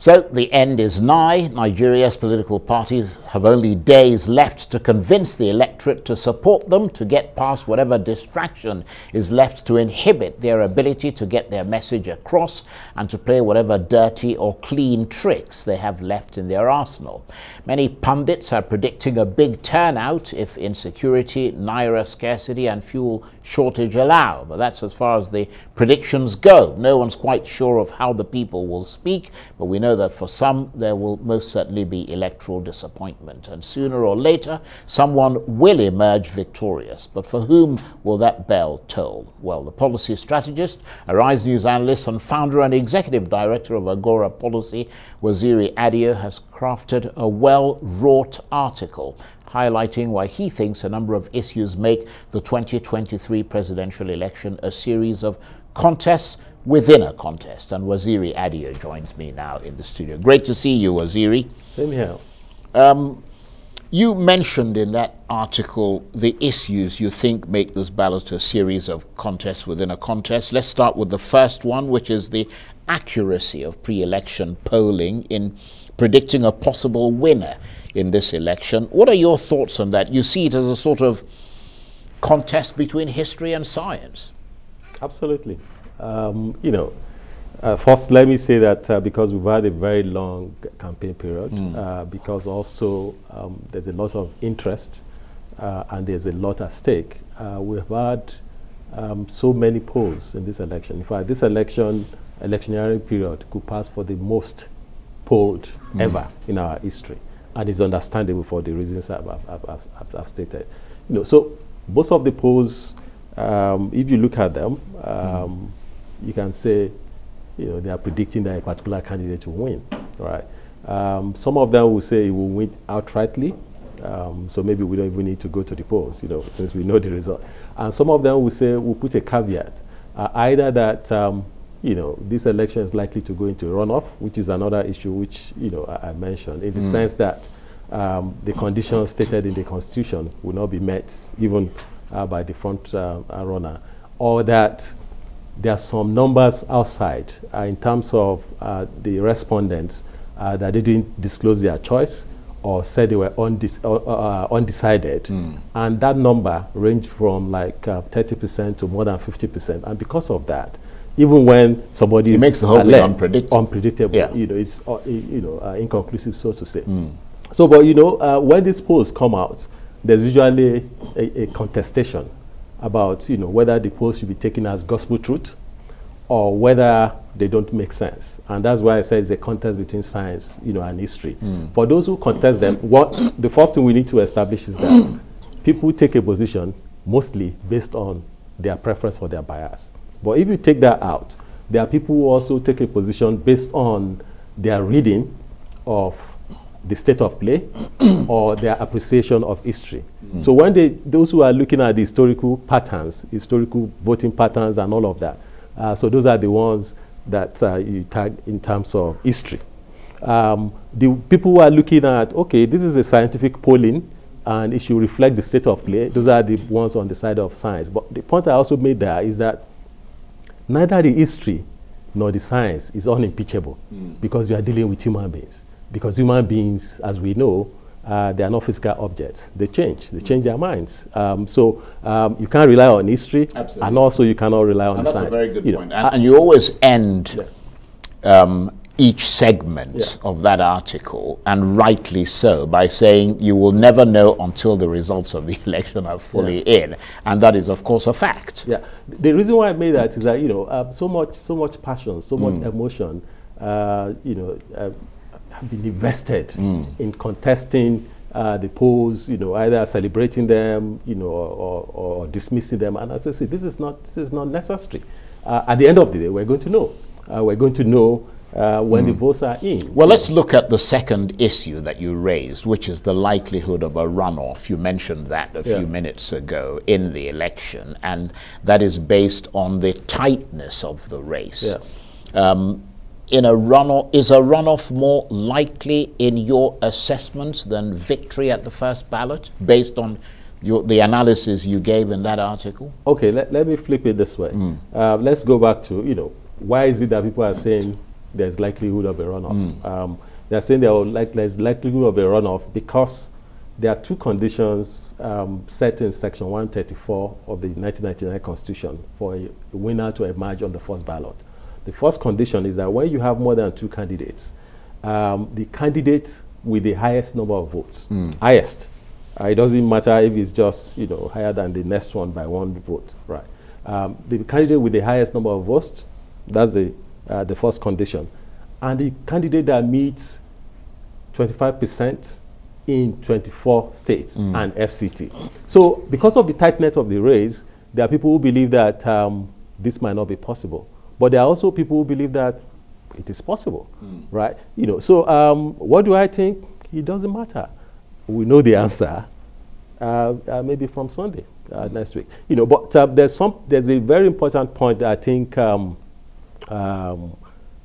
So the end is nigh. Nigeria's political parties have only days left to convince the electorate to support them to get past whatever distraction is left to inhibit their ability to get their message across and to play whatever dirty or clean tricks they have left in their arsenal. Many pundits are predicting a big turnout if insecurity, naira scarcity and fuel shortage allow. But that's as far as the predictions go. No one's quite sure of how the people will speak, but we know that for some there will most certainly be electoral disappointment. And sooner or later, someone will emerge victorious. But for whom will that bell toll? Well, the policy strategist, Arise News analyst, and founder and executive director of Agora Policy, Waziri Adio, has crafted a well wrought article highlighting why he thinks a number of issues make the 2023 presidential election a series of contests within a contest. And Waziri Adio joins me now in the studio. Great to see you, Waziri. Same here. Um, you mentioned in that article the issues you think make this ballot a series of contests within a contest. Let's start with the first one, which is the accuracy of pre election polling in predicting a possible winner in this election. What are your thoughts on that? You see it as a sort of contest between history and science. Absolutely. Um, you know, uh, first, let me say that uh, because we've had a very long campaign period, mm. uh, because also um, there's a lot of interest uh, and there's a lot at stake, uh, we've had um, so many polls in this election. In fact, this election, electionary period, could pass for the most polled mm. ever in our history and it's understandable for the reasons I've, I've, I've, I've, stated. You know, so most of the polls, um, if you look at them, um, mm. You can say, you know, they are predicting that a particular candidate will win, right? Um, some of them will say it will win outrightly, um, so maybe we don't even need to go to the polls, you know, since we know the result. And some of them will say we'll put a caveat, uh, either that um, you know, this election is likely to go into a runoff, which is another issue which, you know, I, I mentioned, in the mm. sense that um, the conditions stated in the Constitution will not be met, even uh, by the front uh, runner, or that there are some numbers outside uh, in terms of uh, the respondents uh, that didn't disclose their choice or said they were undec uh, undecided. Mm. And that number ranged from like 30% to more than 50%. And because of that, even when somebody it makes the whole thing unpredictable. unpredictable. Yeah. You know, it's uh, you know uh, inconclusive, so to say. Mm. So, but you know, uh, when these polls come out, there's usually a, a, contestation about you know whether the polls should be taken as gospel truth or whether they don't make sense. And that's why I say it's a contest between science, you know, and history. Mm. For those who contest them, what the first thing we need to establish is that people take a position mostly based on their preference or their bias. But if you take that out, there are people who also take a position based on their reading of the state of play or their appreciation of history. Mm. So when they, those who are looking at the historical patterns, historical voting patterns and all of that, uh, so those are the ones that uh, you tag in terms of history. Um, the people who are looking at, okay, this is a scientific polling and it should reflect the state of play, those are the ones on the side of science. But the point I also made there is that neither the history nor the science is unimpeachable mm. because you are dealing with human beings. Because human beings, as we know, uh, they are not physical objects. They change. They change their minds. Um, so um, you can't rely on history, Absolutely. and also you cannot rely on and that's science. That's a very good you point. And, and, you always end yeah. um, each segment yeah. of that article, and rightly so, by saying you will never know until the results of the election are fully yeah. in, and that is, of course, a fact. Yeah, the reason why I made that is that you know uh, so much, so much passion, so much mm. emotion, uh, you know, uh, have been invested mm. in contesting. Uh, the polls, you know, either celebrating them, you know, or, or, or, dismissing them. And as I say, this is not this is not necessary. Uh, at the end of the day, we're going to know. Uh, we're going to know uh, when mm. the votes are in. Well, let's look at the second issue that you raised, which is the likelihood of a runoff. You mentioned that a yeah. few minutes ago in the election, and that is based on the tightness of the race. Yeah. Um, in a runoff, is a runoff more likely in your assessments than victory at the first ballot, based on your, the analysis you gave in that article? Okay, let, let me flip it this way. Mm. Uh, let's go back to, you know, why is it that people are saying there's likelihood of a runoff. Um, they're saying there like, there's likelihood of a runoff because there are two conditions um, set in Section 134 of the 1999 Constitution for a winner to emerge on the first ballot. The first condition is that when you have more than two candidates, um, the candidate with the highest number of votes, highest, uh, it doesn't matter if it's just you know higher than the next one by one vote, right? Um, the candidate with the highest number of votes, that's the uh, the first condition, and the candidate that meets 25 percent in 24 states and FCT. So because of the tightness of the race, there are people who believe that um, this might not be possible, but there are also people who believe that it is possible, right? You know. So um, what do I think? It doesn't matter. We know the answer. Uh, uh, maybe from Sunday uh, next week. You know, but uh, there's some. There's a very important point that I think um, um,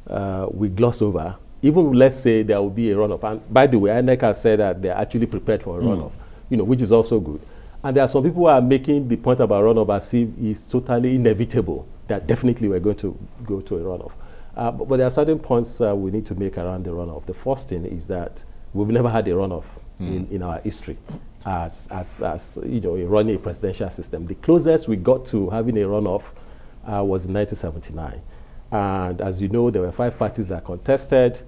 uh, we gloss over. Even let's say there will be a runoff, and by the way, INEC has said that they're actually prepared for a runoff. You know, which is also good. And there are some people who are making the point about runoff as if it's totally inevitable that definitely we're going to go to a runoff. Uh, but, but there are certain points uh, we need to make around the runoff. The first thing is that we've never had a runoff in, in our history as, as, as you know, running a presidential system. The closest we got to having a runoff uh, was in 1979. And as you know, there were five parties that contested.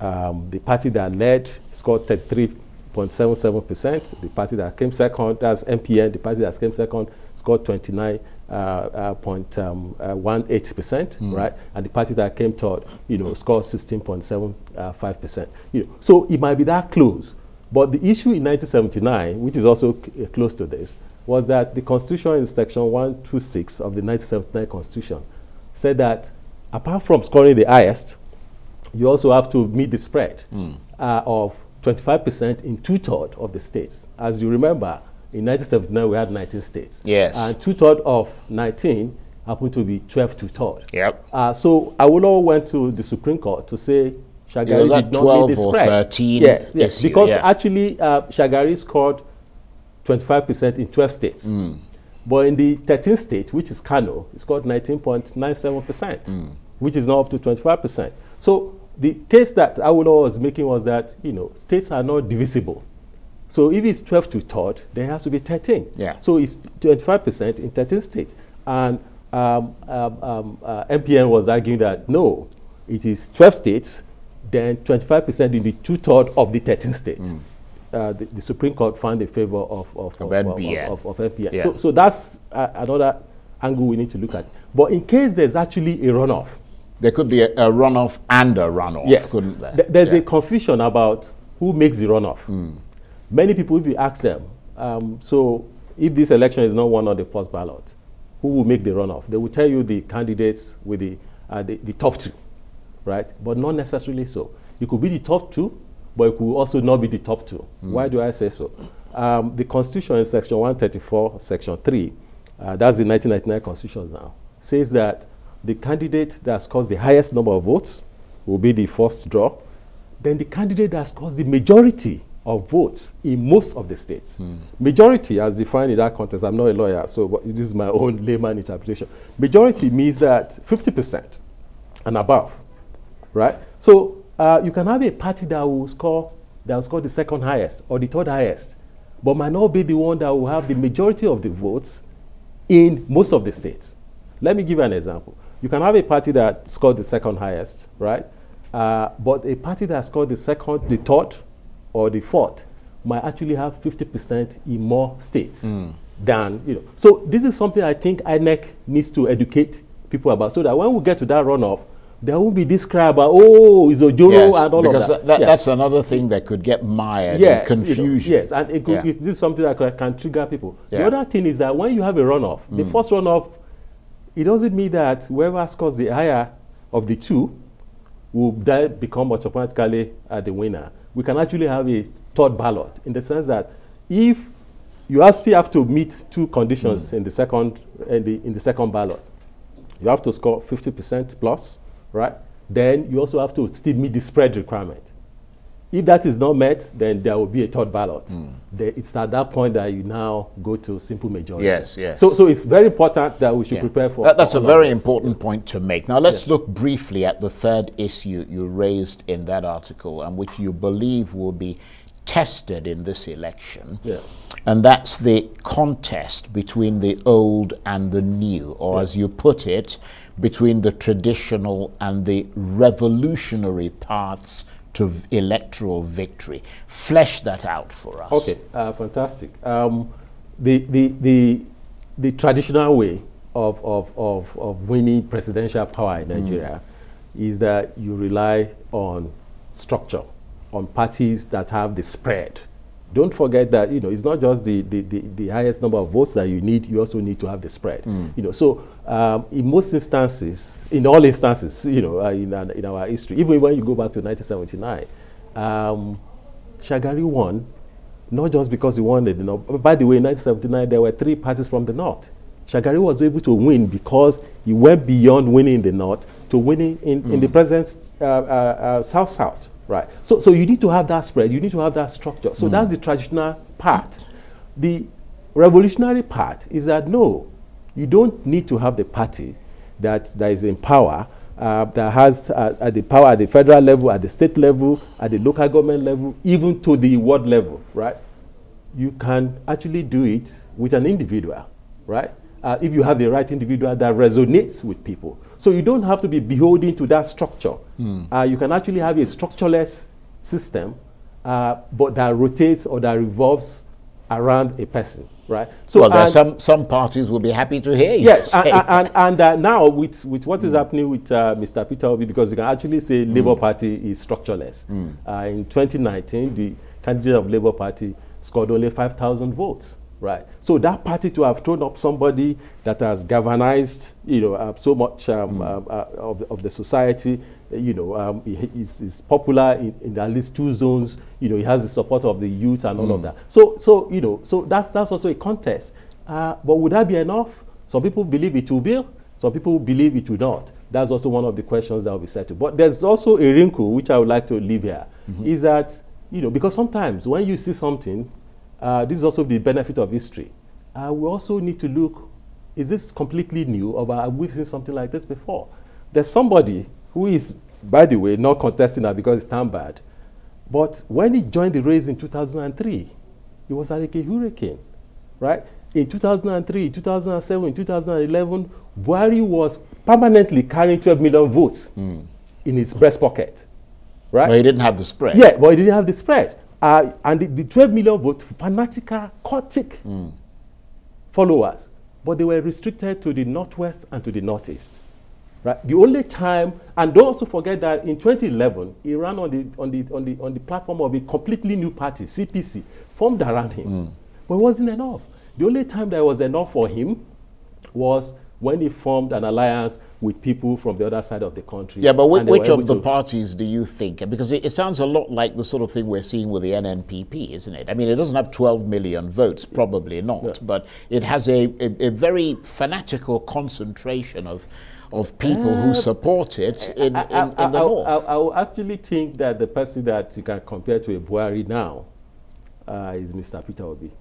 Um, the party that led scored 33.77%. The party that came second, that's MPN, the party that came second scored 29. Uh, uh, point, um, uh, 18%, right? And the party that came third, you know, scored 16.75%. You know, so it might be that close. But the issue in 1979, which is also uh, close to this, was that the Constitution in Section 126 of the 1979 Constitution said that apart from scoring the highest, you also have to meet the spread uh, of 25% in two thirds of the states. As you remember, in 1979 we had 19 states. Yes. And two thirds of 19 happened to be 12 to third. Yep. Uh, so Awolowo went to the Supreme Court to say Shagari was did not 12 meet or spread. 13 Yes, yes. issue, Because yeah. actually uh, Shagari scored 25% in 12 states. Hmm. But in the 13th state, which is Kano, he scored 19.97%, which is now up to 25%. So the case that Awolowo was making was that, you know, states are not divisible. So if it's 12 to third, then it has to be 13. Yeah. So it's 25% in 13 states. And um, um, um, uh, NPN was arguing that no, it is 12 states, then 25% in the two third of the 13 states. Uh, the, the Supreme Court found in favor of, of, Of of, NPN. of, of, of NPN. Yeah. So, so that's uh, another angle we need to look at. But in case there's actually a runoff, There could be a, a runoff and a runoff, Yes. couldn't there? Th- there's Yeah. a confusion about who makes the runoff. Many people, if you ask them, um, so if this election is not won on the first ballot, who will make the runoff? They will tell you the candidates with the, uh, the, the top two, right? But not necessarily so. It could be the top two, but it could also not be the top two. Why do I say so? Um, the Constitution in Section 134, Section 3, uh, that's the 1999 Constitution now, says that the candidate that scores the highest number of votes will be the first draw. Then the candidate that scores the majority of votes in most of the states. Majority, as defined in that context, I'm not a lawyer, so this is my own layman interpretation. Majority means that 50% and above, right? So uh, you can have a party that will score that will score the second highest or the third highest, but might not be the one that will have the majority of the votes in most of the states. Let me give you an example. You can have a party that scored the second highest, right? Uh, but a party that scored the second, the third, or the fourth might actually have 50% in more states than, you know. So this is something I think INEC needs to educate people about so that when we get to that runoff, there won't be this cry about, oh, is Ojoro Yes, and all because of that. that, Yeah. that's another thing that could get mired Yes, in you know, confusion. yes, and it could, Yeah. it- this is something that can, can trigger people. The other thing is that when you have a runoff, the first runoff, it doesn't mean that whoever scores the higher of the two will then become automatically uh, the winner. We can actually have a third ballot in the sense that if you have still have to meet two conditions hmm. in the second in the in the second ballot, you have to score 50% plus, right? Then you also have to still meet the spread requirement. If that is not met, then there will be a third ballot. Hmm. The- it's at that point that you now go to simple majority. Yes, yes. So, so it's very important that we should prepare for. That- that's a very important point to make. Now, let's look briefly at the third issue you raised in that article and which you believe will be tested in this election. Yeah. And that's the contest between the old and the new, or as you put it, between the traditional and the revolutionary paths to v- electoral victory. Flesh that out for us. Okay, uh, fantastic. Um, the, the, the, the traditional way of, of, of, of winning presidential power in Nigeria is that you rely on structure, on parties that have the spread. Don't forget that you know it's not just the, the, the, the highest number of votes that you need. You also need to have the spread. You know, so um, in most instances, in all instances, you know, uh, in, our- in our history, even when you go back to 1979, um, Shagari won not just because he won the North. but By the way, in 1979, there were three parties from the North. Shagari was able to win because he went beyond winning in the North to winning in, in the present uh, uh, uh, South-South, right? So, so you need to have that spread. You need to have that structure. So that's the traditional part. The revolutionary part is that no, you don't need to have the party that, that is in power, uh, that has uh, at the power at the federal level, at the state level, at the local government level, even to the world level, right? You can actually do it with an individual, right? Uh, if you have the right individual that resonates with people. So you don't have to be beholden to that structure. Uh, you can actually have a structureless system, uh, but that rotates or that revolves around a person, right? So well, there are some, some parties will be happy to hear you Yes, and, and, and, uh, now with, with what is happening with uh, Mr. Peter Obi, because you can actually say Labour Party is structureless. Uh, in 2019, the candidate of Labour Party scored only 5,000 votes, right? So that party to have thrown up somebody that has galvanized, you know, uh, so much um, um, uh, of, the- of the society, uh, you know, um, he, he is, is popular in, in at least two zones. You know, he has the support of the youth and all of that. So, so you know, so that's that's also a contest. Uh, but would that be enough? Some people believe it will be. Some people believe it will not. That's also one of the questions that will be settled. But there's also a wrinkle which I would like to leave here, is that you know because sometimes when you see something, uh, this is also the benefit of history. Uh, we also need to look: is this completely new, or have we seen something like this before? There's somebody who is, by the way, not contesting now because it's time bad. But when he joined the race in 2003, he was like a hurricane, right? In 2003, 2007, 2011, Buhari was permanently carrying 12 million votes in his breast pocket, right? Well, he didn't have the spread. Yeah, but he didn't have the spread. Uh, and the, the 12 million vote, fanatical, cultic followers, but they were restricted to the northwest and to the northeast. Right? The only time, and don't also forget that in 2011, he ran on the, on the, on the, on the platform of a completely new party, CPC, formed around him. But it wasn't enough. The only time that was enough for him was when he formed an alliance with people from the other side of the country. Yeah, but whi- and they were which of the parties do you think? Because it, it sounds a lot like the sort of thing we're seeing with the NNPP, isn't it? I mean, it doesn't have 12 million votes, probably not, but it has a, a, a very fanatical concentration of, of people who support it in, in, I, in the I, north. I, I actually think that the person that you can compare to a Buhari now uh, is Mr. Peter Obi,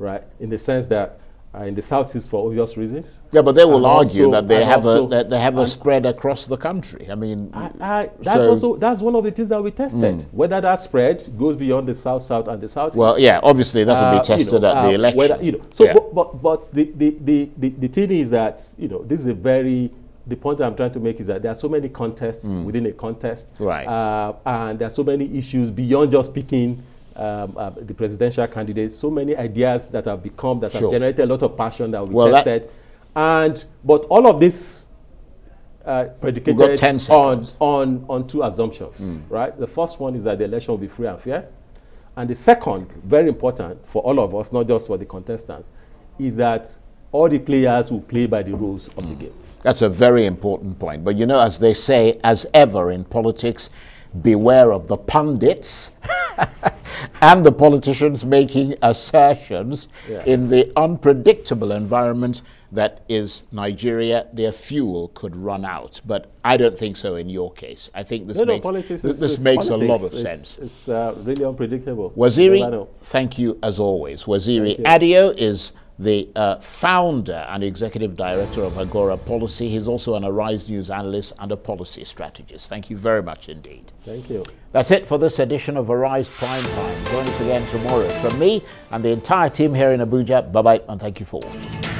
right? In the sense that uh, in the southeast, for obvious reasons, yeah, but they will and argue also- that they have also- a that they have a spread across the country. I mean, I, I, that's so- also that's one of the things that we tested. Whether that spread goes beyond the south, south, and the south. well, yeah, obviously that will Uh, be you tested know, at the uh, election. whether- you know, so, Yeah. but, but, but the, the, the, the, the thing is that, you know, this is a very, the point I'm trying to make is that there are so many contests within a contest. Mm. Right. Uh, and there are so many issues beyond just picking um, uh, the presidential candidates, so many ideas that have become, that Sure. have generated a lot of passion that will be Well, that- tested. and, but all of this uh, predicated on. Hmm. on, on two assumptions, right? The first one is that the election will be free and fair. And the second, very important for all of us, not just for the contestants, is that all the players will play by the rules of the game. That's a very important point. But you know, as they say, as ever in politics, beware of the pundits and the politicians making assertions Yeah. in the unpredictable environment that is Nigeria, their fuel could run out. But I don't think so in your case. I think this no, makes, no, th this is makes politics. a lot of it's, sense. It's uh, really unpredictable. Waziri, thank you as always. Waziri Adio is the uh, founder and executive director of Agora Policy. He's also an Arise News analyst and a policy strategist. Thank you very much indeed. Thank you. That's it for this edition of Arise Prime Time. Join us again tomorrow. From me and the entire team here in Abuja, bye bye and thank you for watching.